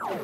What's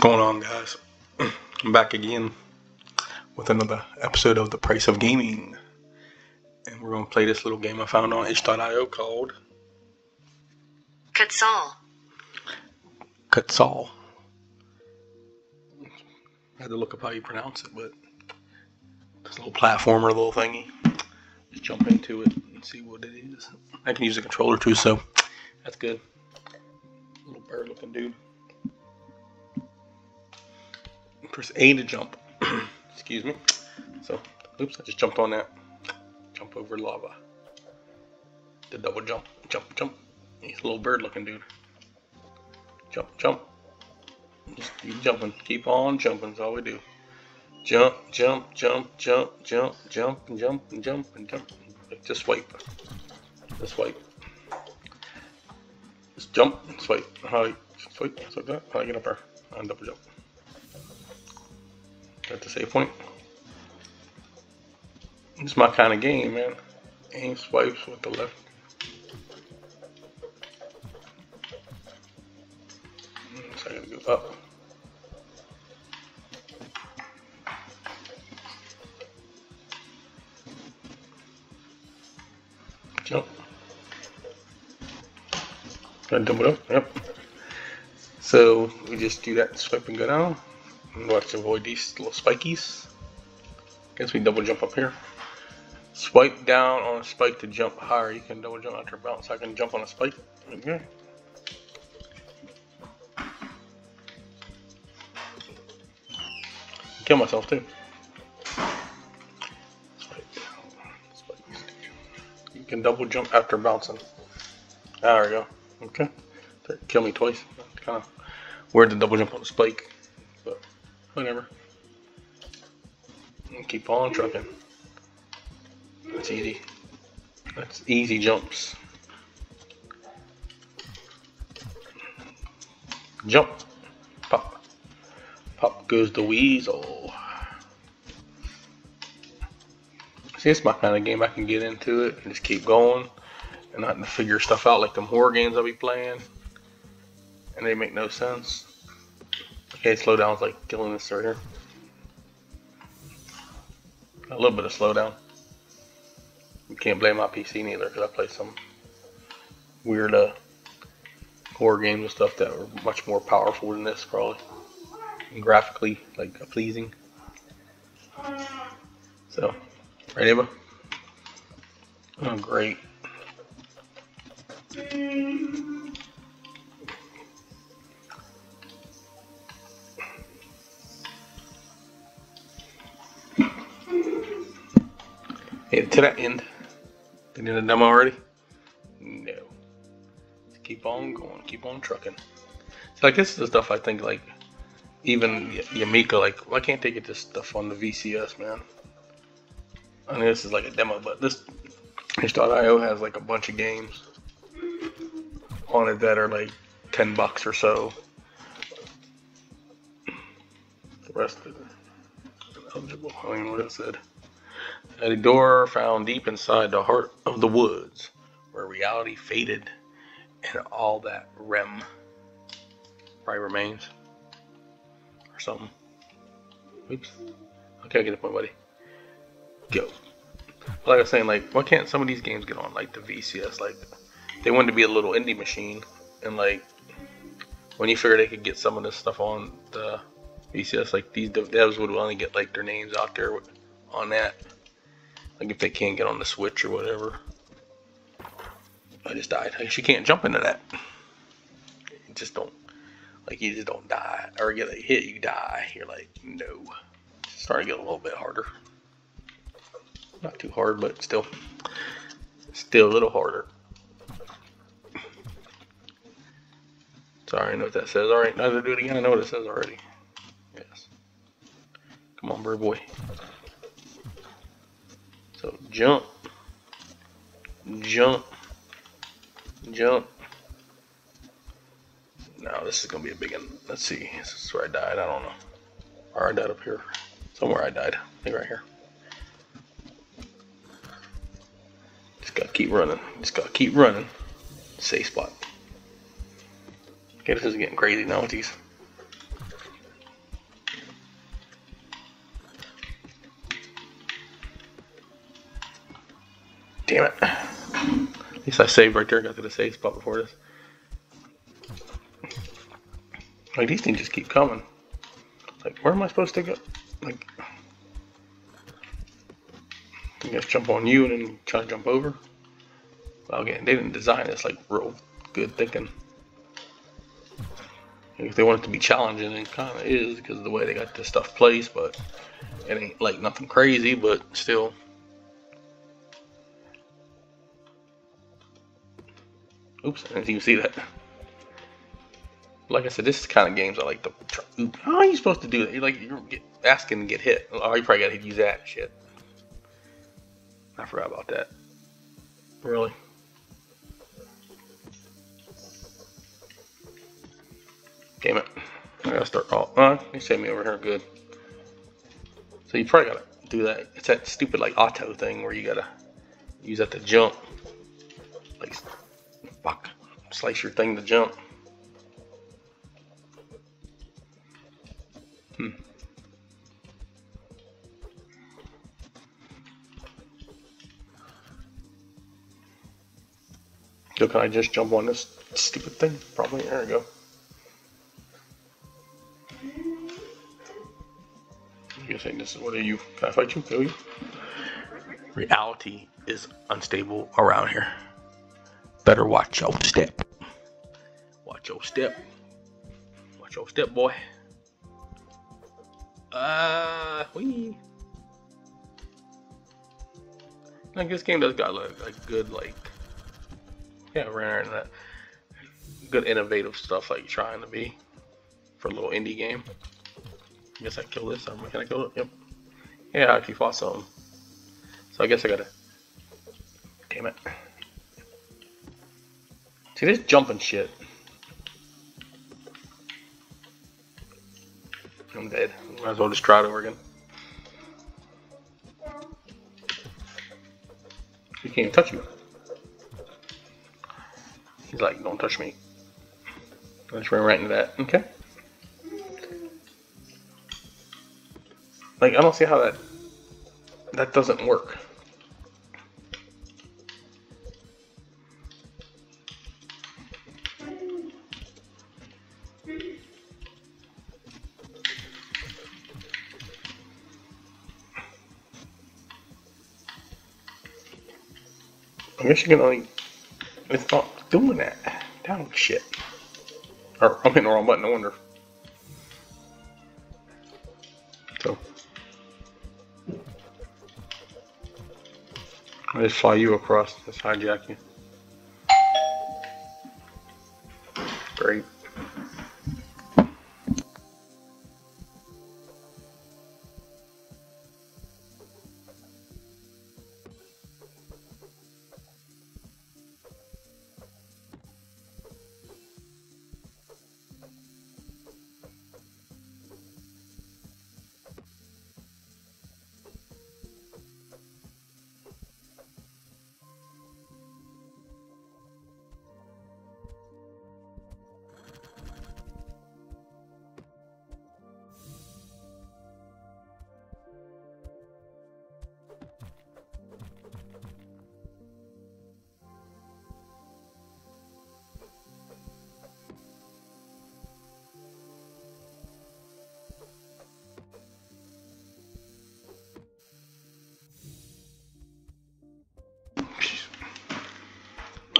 going on, guys? I'm back again with another episode of The Price of Gaming. And we're going to play this little game I found on itch.io called Quetzal. Quetzal. I had to look up how you pronounce it, but this little platformer, little thingy. Just jump into it and see what it is. I can use a controller too, so that's good. Little bird looking dude. Press A to jump. Excuse me. So, oops, I just jumped on that. Jump over lava. The double jump. Jump, jump. He's a little bird looking dude. Jump, jump. Just keep jumping. Keep on jumping is all we do. Jump, jump, jump, jump, jump, jump, and jump, and jump, and jump. Just swipe. Just swipe. Just jump and swipe. How you swipe? Like that. How you get up there? And double jump. Got the save point. It's my kind of game, man. Aim swipes with the left. Gotta double up. Yep. So we just do that swipe and go down. And watch avoid these little spikies. Guess we double jump up here. Swipe down on a spike to jump higher. You can double jump after bounce. I can jump on a spike. Okay. Kill myself too. You can double jump after bouncing. There we go. Okay. Kill me twice. Kind of weird to double jump on a spike, but whatever. And keep on trucking. That's easy. That's easy jumps. Jump. Pop. Pop goes the weasel. See, it's my kind of game I can get into it and just keep going and not to figure stuff out like them horror games I'll be playing. And they make no sense. Okay, slowdown's like killing this right here. A little bit of slowdown. You can't blame my PC neither because I play some weird uh, horror games and stuff that are much more powerful than this probably. And graphically like pleasing. So, right, Ava? Oh, great. Hey, to that end. They did a demo already? No. Just keep on going, keep on trucking. So, like this is the stuff I think like even Amico, like why can't they get this stuff on the VCS, man? I mean this is like a demo, but this itch.io has like a bunch of games on it that are like ten bucks or so. The rest of it eligible. I don't know what it said. A door found deep inside the heart of the woods, where reality faded and all that REM probably remains. Or something. Oops. Okay, I get the point, buddy. Go. Like I was saying, like, why can't some of these games get on, like, the VCS? Like, they wanted to be a little indie machine, and, like, when you figure they could get some of this stuff on the VCS, like, these devs would only get, like, their names out there on that. Like if they can't get on the switch or whatever. I just died. I guess you can't jump into that. You just don't, like you just don't die. Or get a hit, you die. You're like, no. It's starting to get a little bit harder. Not too hard, but still, still a little harder. Sorry, I know what that says. Alright, now to do it again, I know what it says already. Yes. Come on, bird boy. So jump, jump, jump. Now this is gonna be a big one. Let's see. This is where I died. I don't know. Or I died up here. Somewhere I died. I think right here. Just gotta keep running. Just gotta keep running. Safe spot. Okay, this is getting crazy now with these. Damn it. At least I saved right there, got to the safe spot before this. Like, these things just keep coming. Like, where am I supposed to go? Like, I guess jump on you and then try to jump over. Well, again, they didn't design this like real good thinking. If they want it to be challenging, it kind of is because of the way they got this stuff placed, but it ain't like nothing crazy, but still. Oops, I didn't even see that. Like I said, this is kind of games I like to try. How are you supposed to do that? You're like, you're asking to get hit. Oh, you probably got to use that shit. I forgot about that. Really? Damn it. I gotta start. Oh, uh, you save me over here. Good. So you probably gotta do that. It's that stupid like auto thing where you gotta use that to jump. Like, fuck. Slice your thing to jump. Hmm. So can I just jump on this stupid thing? Probably. There we go. This is what are you? Can I fight you? Kill you? Reality is unstable around here. Better watch your step. Watch your step. Watch your step, boy. Uh, we. Like this game does got like, like good like yeah, rare and that good innovative stuff like trying to be for a little indie game. I guess I kill this. Um, can I kill it? Yep. Yeah, I actually fought some. So I guess I gotta. Damn it. See this jumping shit. I'm dead. Might as well just try it over again. He can't even touch you. He's like, don't touch me. Just ran right into that. Okay. Like, I don't see how that that doesn't work. I guess you can only. It's not doing that. Down shit. Or I'm hitting the wrong button. I wonder. So. Just fly you across. Just hijack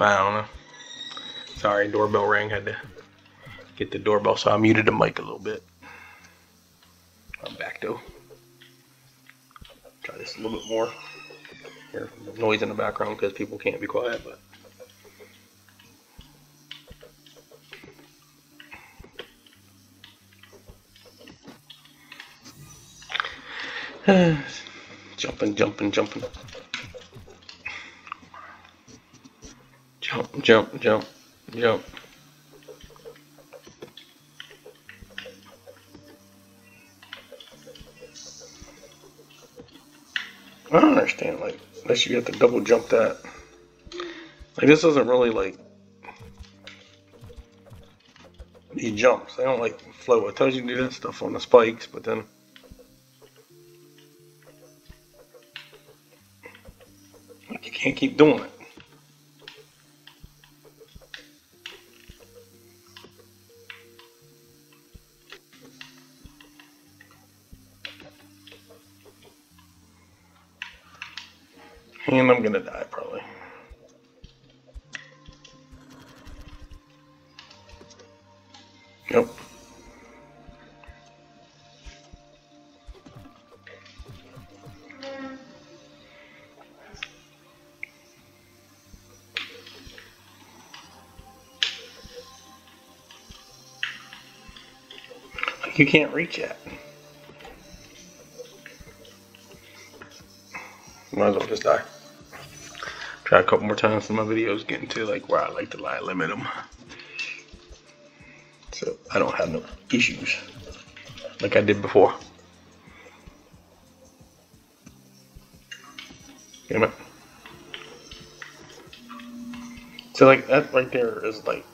I don't know. Sorry, doorbell rang. Had to get the doorbell, so I muted the mic a little bit. I'm back though. Try this a little bit more. Hear noise in the background because people can't be quiet, but. jumping, jumping, jumping. jump, jump, jump. I don't understand, like, unless you have to double jump that. Like, this doesn't really, like, these jumps. They don't, like, flow. I told you to do that stuff on the spikes, but then... You can't keep doing it. And I'm gonna die probably. Yep. You can't reach it. Might as well just die. Try a couple more times in my videos, getting to like where I like to lie limit them. So I don't have no issues like I did before. Damn it. So like that right there is like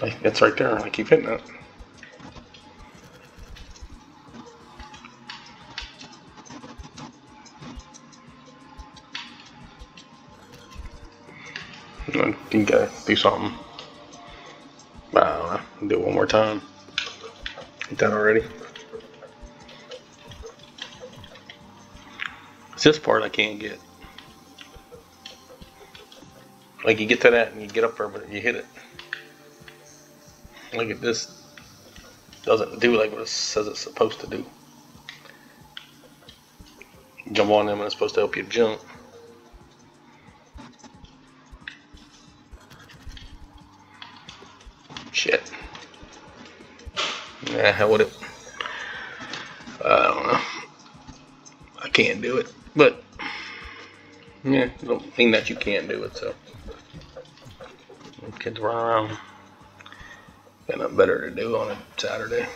Like, it's right there. I keep hitting it. I think I do something. I know. Do it one more time. Get that already. It's this part I can't get. Like you get to that and you get up there, but you hit it. Look at this. Doesn't do like what it says it's supposed to do. Jump on them and it's supposed to help you jump. Hell with it. I don't know. I can't do it. But, yeah, don't mean that you can't do it, so. Kids run around. Got nothing better to do on a Saturday.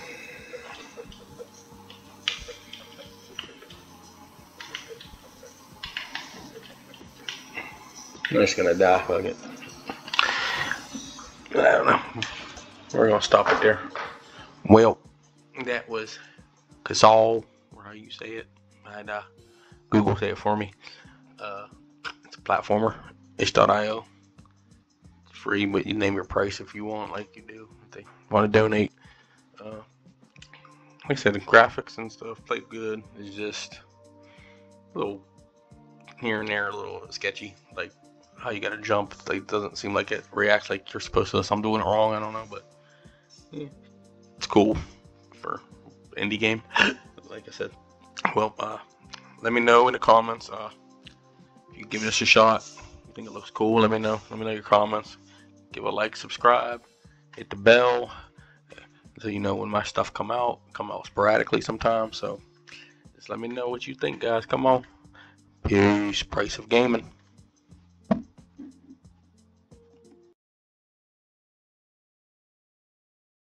I'm just gonna die. Fuck it. I don't know. We're gonna stop it there. Well, that was Casal, or how you say it. I had uh, Google say it for me. Uh, it's a platformer. Itch.io. It's free, but you name your price if you want, like you do. If they want to donate. Uh, like I said, the graphics and stuff play good. It's just a little here and there, a little sketchy. Like how you gotta jump. Like doesn't seem like it reacts like you're supposed to. So I'm doing it wrong. I don't know, but yeah, it's cool for indie game. like I said. Well, uh, let me know in the comments. Uh, if you give this a shot, you think it looks cool. Let me know. Let me know your comments. Give a like, subscribe, hit the bell, so you know when my stuff come out. Come out sporadically sometimes. So just let me know what you think, guys. Come on. Peace. Price of gaming.